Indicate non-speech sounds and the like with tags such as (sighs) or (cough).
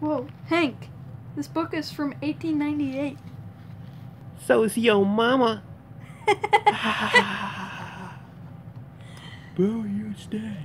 Whoa, Hank, this book is from 1898. So is yo mama. (laughs) (sighs) Boo, you stay.